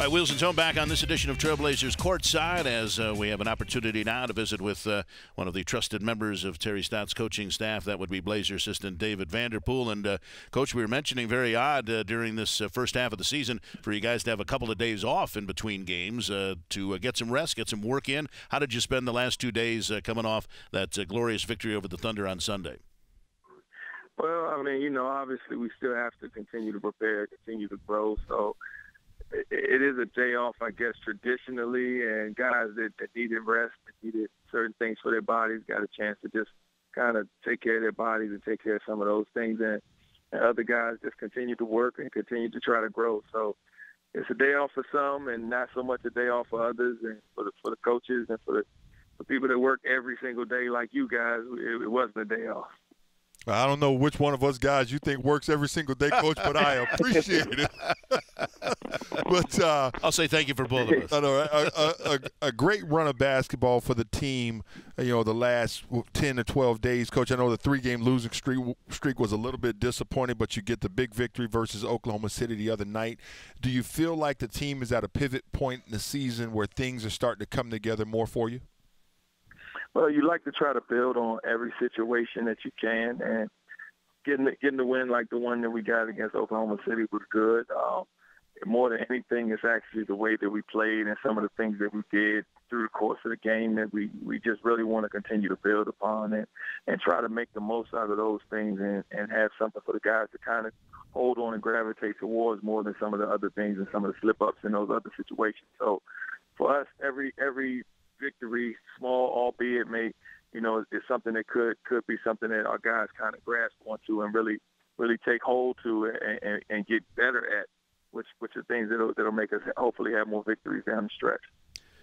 All right, Wheels and Tone back on this edition of Trailblazers Courtside as uh, we have an opportunity now to visit with uh, one of the trusted members of Terry Stotts' coaching staff. That would be Blazer assistant David Vanterpool. And, uh, Coach, we were mentioning very odd uh, during this uh, first half of the season for you guys to have a couple of days off in between games uh, to get some rest, get some work in. How did you spend the last two days coming off that glorious victory over the Thunder on Sunday? Well, I mean, you know, obviously we still have to continue to prepare, continue to grow. So, it is a day off, I guess, traditionally, and guys that, that needed rest, needed certain things for their bodies, got a chance to just kind of take care of their bodies and take care of some of those things, and, and other guys just continue to work and continue to try to grow. So it's a day off for some, and not so much a day off for others, and for the for the coaches and for the for people that work every single day like you guys, it, it wasn't a day off. I don't know which one of us guys you think works every single day, Coach, but I appreciate it. but uh, I'll say thank you for both of us. I know, a, a, a, a, great run of basketball for the team. You know, the last ten to twelve days, Coach. I know the three-game losing streak streak was a little bit disappointing, but you get the big victory versus Oklahoma City the other night. Do you feel like the team is at a pivot point in the season where things are starting to come together more for you? Well, you like to try to build on every situation that you can, and getting getting the win like the one that we got against Oklahoma City was good. Um, more than anything, it's actually the way that we played and some of the things that we did through the course of the game that we we just really want to continue to build upon and and try to make the most out of those things and and have something for the guys to kind of hold on and gravitate towards more than some of the other things and some of the slip ups in those other situations. So for us, every every victory, small albeit may, you know, is something that could could be something that our guys kind of grasp onto and really really take hold to and, and, and get better at, which which are things that'll that'll make us hopefully have more victories down the stretch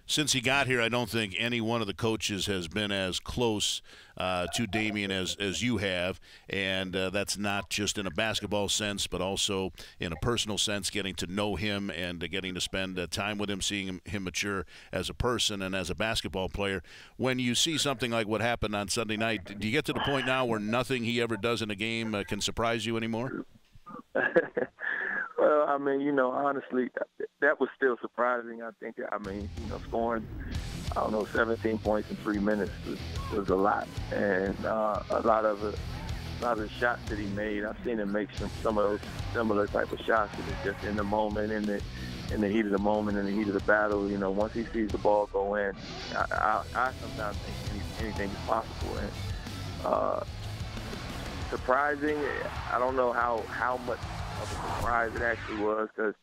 since he got here, I don't think any one of the coaches has been as close uh, to Damian as, as you have. And uh, that's not just in a basketball sense, but also in a personal sense, getting to know him and uh, getting to spend uh, time with him, seeing him, him, mature as a person and as a basketball player. When you see something like what happened on Sunday night, do you get to the point now where nothing he ever does in a game uh, can surprise you anymore? Well, I mean, you know, honestly, that was still surprising. I think, I mean, you know, scoring, I don't know, 17 points in three minutes was, was a lot, and uh, a lot of a lot of the shots that he made, I've seen him make some some of those similar type of shots that are just in the moment, in the in the heat of the moment, in the heat of the battle. You know, once he sees the ball go in, I, I, I sometimes think anything is possible. And uh, surprising, I don't know how how much of a surprise it actually was because,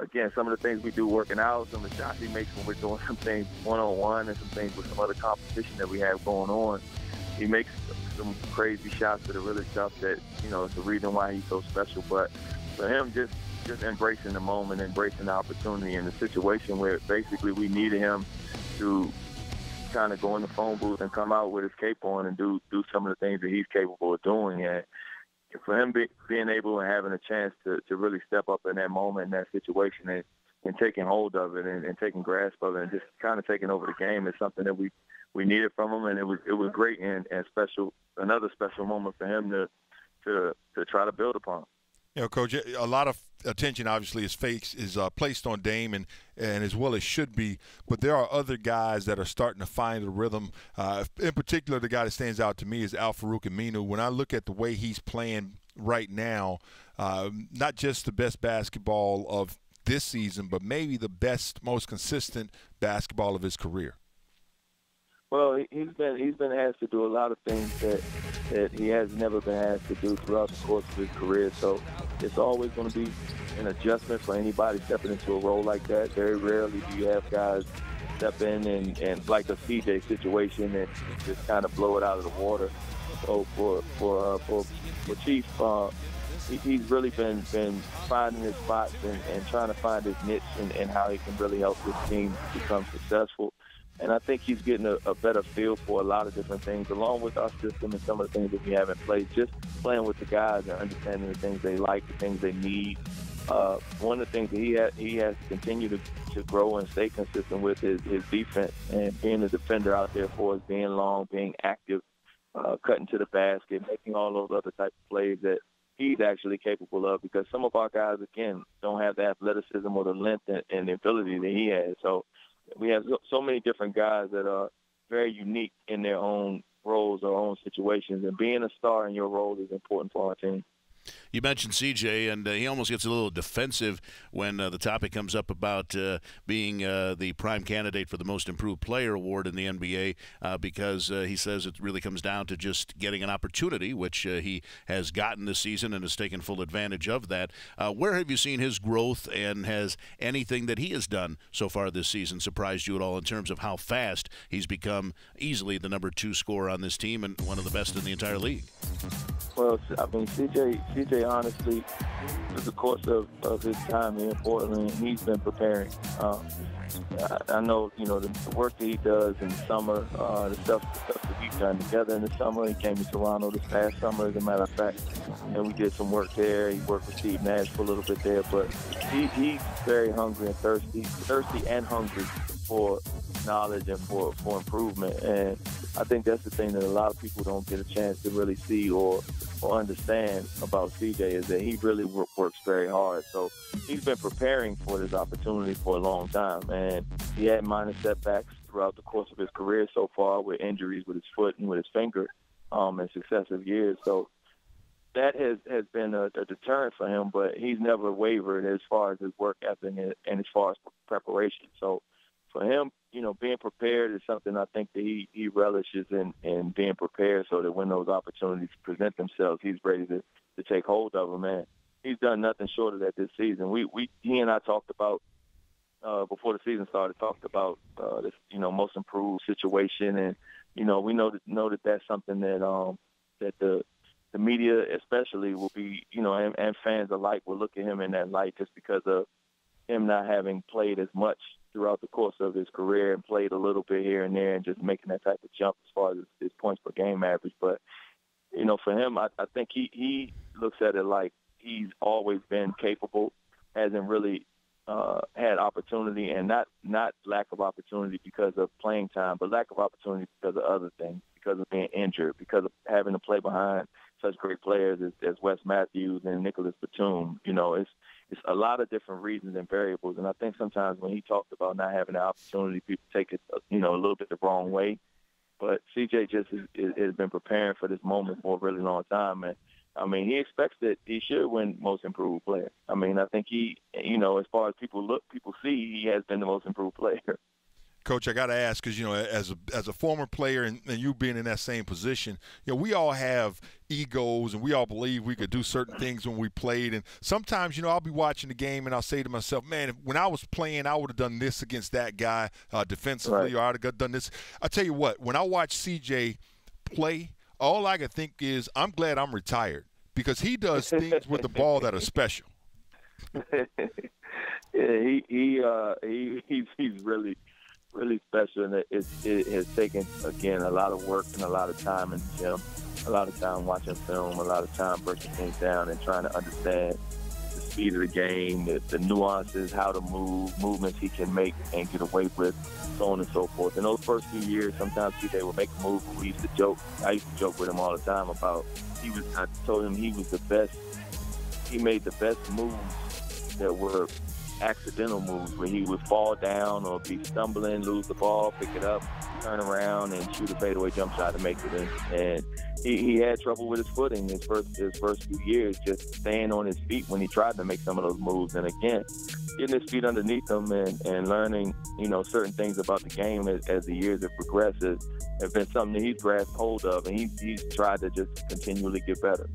again, some of the things we do working out, some of the shots he makes when we're doing some things one-on-one and some things with some other competition that we have going on, he makes some crazy shots that are really stuff that, you know, it's the reason why he's so special. But for him, just just embracing the moment, embracing the opportunity and the situation where basically we needed him to kind of go in the phone booth and come out with his cape on and do do some of the things that he's capable of doing. And for him be, being able and having a chance to, to really step up in that moment, in that situation, and, and taking hold of it and, and taking grasp of it, and just kind of taking over the game is something that we we needed from him, and it was it was great and, and special, another special moment for him to to to try to build upon. You know, coach, a lot of attention obviously is face is uh, placed on Dame and and as well as should be, but there are other guys that are starting to find the rhythm. Uh, in particular, the guy that stands out to me is Al-Farouq Aminu. When I look at the way he's playing right now, uh, not just the best basketball of this season, but maybe the best, most consistent basketball of his career. Well, he's been he's been asked to do a lot of things that that he has never been asked to do throughout the course of his career. So it's always going to be an adjustment for anybody stepping into a role like that. Very rarely do you have guys step in and, and like a CJ situation and just kind of blow it out of the water. So for for uh, for, for Chief, uh, he, he's really been been finding his spots and, and trying to find his niche and, and how he can really help his team become successful. And I think he's getting a, a, better feel for a lot of different things, along with our system and some of the things that we have in place. Just playing with the guys and understanding the things they like, the things they need. Uh, one of the things that he has, he has to continue to, to grow and stay consistent with is his defense and being a defender out there for us, being long, being active, uh, cutting to the basket, making all those other type of plays that he's actually capable of because some of our guys again don't have the athleticism or the length and, and the ability that he has. So we have so, many different guys that are very unique in their own roles or own situations, and being a star in your role is important for our team. You mentioned CJ, and uh, he almost gets a little defensive when uh, the topic comes up about uh, being uh, the prime candidate for the Most Improved Player award in the NBA uh, because uh, he says it really comes down to just getting an opportunity, which he has gotten this season and has taken full advantage of that. where have you seen his growth, and has anything that he has done so far this season surprised you at all in terms of how fast he's become easily the number two scorer on this team and one of the best in the entire league? Well, I mean, CJ, CJ, honestly, through the course of, of his time here in Portland, he's been preparing. Um, I, I know, you know, the, the work that he does in the summer, uh, the stuff, the stuff that we've done together in the summer. He came to Toronto this past summer, as a matter of fact, and we did some work there. He worked with Steve Nash for a little bit there, but he, he's very hungry and thirsty, thirsty and hungry for knowledge and for, for improvement. And I think that's the thing that a lot of people don't get a chance to really see or or understand about CJ is that he really works very hard. So he's been preparing for this opportunity for a long time, and he had minor setbacks throughout the course of his career so far with injuries with his foot and with his finger um, in successive years. So that has has been a, a deterrent for him, but he's never wavered as far as his work ethic and, and as far as preparation. So for him, you know, being prepared is something I think that he, he relishes in, in being prepared so that when those opportunities present themselves, he's ready to, to take hold of them. Man, he's done nothing short of that this season. We, we, he and I talked about, uh, before the season started, talked about, uh, this, you know, most improved situation. And, you know, we know that, know that that's something that, um, that the, the media especially will be, you know, and, and fans alike will look at him in that light just because of him not having played as much throughout the course of his career and played a little bit here and there and just making that type of jump as far as his, points per game average. But you know, for him, I, I think he he looks at it like he's always been capable, hasn't really uh, had opportunity, and not not lack of opportunity because of playing time, but lack of opportunity because of other things, because of being injured, because of having to play behind such great players as, as Wes Matthews and Nicolas Batum. You know, it's it's a lot of different reasons and variables. And I think sometimes when he talked about not having the opportunity, people take it, you know, a little bit the wrong way. But CJ just has, has been preparing for this moment for a really long time, and I mean, he expects that he should win Most Improved Player. I mean, I think he, you know, as far as people look, people see, he has been the Most Improved Player. Coach, I got to ask because you know, as a as a former player and, and, you being in that same position, you know, we all have egos and we all believe we could do certain things when we played. And sometimes, you know, I'll be watching the game and I'll say to myself, "Man, when I was playing, I would have done this against that guy uh, defensively, right. or I'd have done this." I tell you what, when I watch CJ play, all I can think is, "I'm glad I'm retired." Because he does things with the ball that are special. yeah, he he uh, he he's, he's really really special, and it, it, it has taken again a lot of work and a lot of time in the gym, a lot of time watching film, a lot of time breaking things down and trying to understand the speed of the game, the, the nuances, how to move, movements he can make and get away with, so on and so forth. In those first few years, sometimes they would make a move, and we used to joke. I used to joke with him all the time about he was. I told him he was the best. He made the best moves that were accidental moves where he would fall down or be stumbling, lose the ball, pick it up, turn around, and shoot a fadeaway jump shot to make it in. And he, he had trouble with his footing his first his first few years, just staying on his feet when he tried to make some of those moves. And again, getting his feet underneath him and, and learning, you know, certain things about the game as, as the years have progressed has, have been something that he's grasped hold of, and he's, he's tried to just continually get better.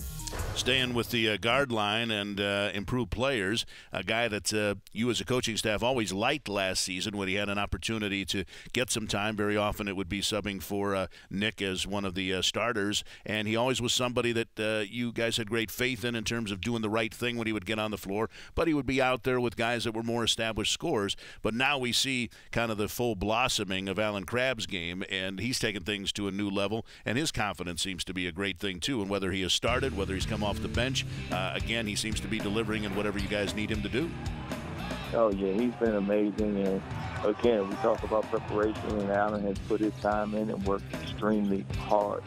Staying with the uh, guard line and uh, improved players, a guy that's uh, you as a coaching staff always liked last season when he had an opportunity to get some time. Very often it would be subbing for uh, Nick as one of the uh, starters, and he always was somebody that uh, you guys had great faith in in terms of doing the right thing when he would get on the floor. But he would be out there with guys that were more established scores. But now we see kind of the full blossoming of Allen Crabbe's game, and he's taken things to a new level, and his confidence seems to be a great thing too. And whether he has started, whether he's come off the bench, uh, again, he seems to be delivering in whatever you guys need him to do. Oh yeah, he's been amazing, and again, we talk about preparation, and Allen has put his time in and worked extremely hard.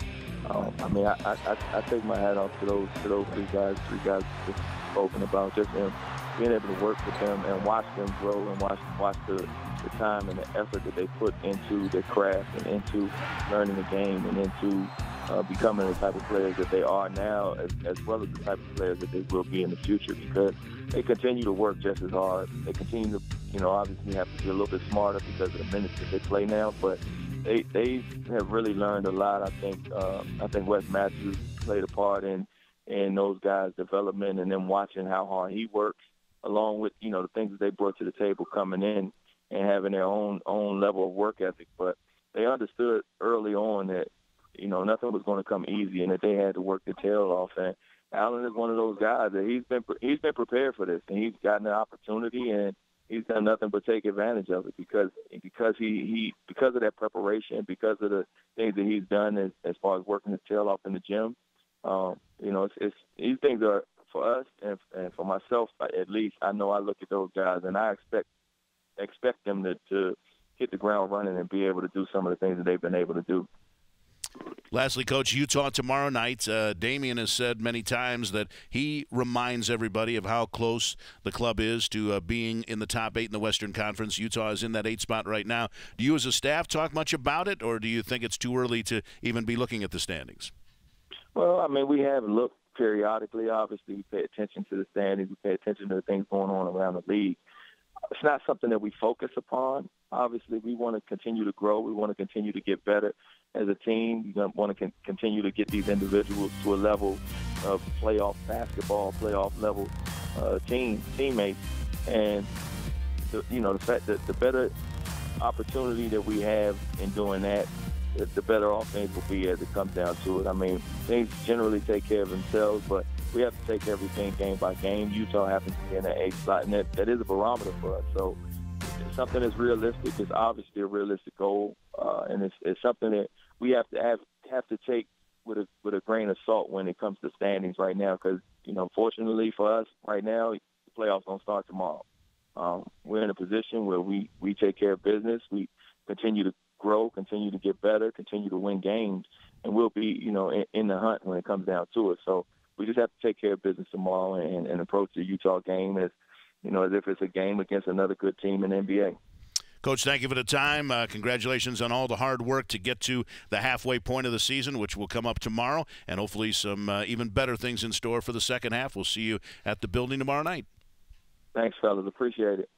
Um, I mean, I, I, I take my hat off to those to those three guys, three guys just spoken about, just them being able to work with them and watch them grow and watch watch the, the time and the effort that they put into their craft and into learning the game and into uh, becoming the type of players that they are now, as, as well as the type of players that they will be in the future. Because they continue to work just as hard. They continue to, you know, obviously have to be a little bit smarter because of the minutes that they play now, but they they have really learned a lot. I think uh, I think Wes Matthews played a part in in those guys' development and then watching how hard he works, along with you know the things that they brought to the table coming in and having their own own level of work ethic. But they understood early on that you know nothing was going to come easy and that they had to work their tail off. And Allen is one of those guys that he's been he's been prepared for this and he's gotten an opportunity and he's done nothing but take advantage of it because because he, he because of that preparation, because of the things that he's done as, as far as working his tail off in the gym. Um, you know, it's, it's these things are for us and, and for myself at least. I know I look at those guys and I expect expect them to, to hit the ground running and be able to do some of the things that they've been able to do. Lastly, Coach, Utah tomorrow night. Uh, Damian has said many times that he reminds everybody of how close the club is to uh, being in the top eight in the Western Conference. Utah is in that eight spot right now. Do you, as a staff, talk much about it, or do you think it's too early to even be looking at the standings? Well, I mean, we have looked periodically. Obviously, we pay attention to the standings. We pay attention to the things going on around the league. It's not something that we focus upon. Obviously, we want to continue to grow. We want to continue to get better as a team. We want to continue to get these individuals to a level of playoff basketball, playoff level uh, team teammates, and the, you know the fact that the better opportunity that we have in doing that, the better off things will be as it comes down to it. I mean, things generally take care of themselves, but we have to take everything game by game. Utah happens to be in the eighth spot, and that, that is a barometer for us. So it's something that's realistic. It's obviously a realistic goal, uh, and it's, it's something that we have to have have to take with a with a grain of salt when it comes to standings right now. Because you know, fortunately for us right now, the playoffs don't start tomorrow. Um, we're in a position where we we take care of business. We continue to grow, continue to get better, continue to win games, and we'll be you know in, in the hunt when it comes down to it. So we just have to take care of business tomorrow and, and approach the Utah game as you know as if it's a game against another good team in the NBA. Coach, thank you for the time. Uh, congratulations on all the hard work to get to the halfway point of the season, which will come up tomorrow, and hopefully some uh, even better things in store for the second half. We'll see you at the building tomorrow night. Thanks, fellas. Appreciate it.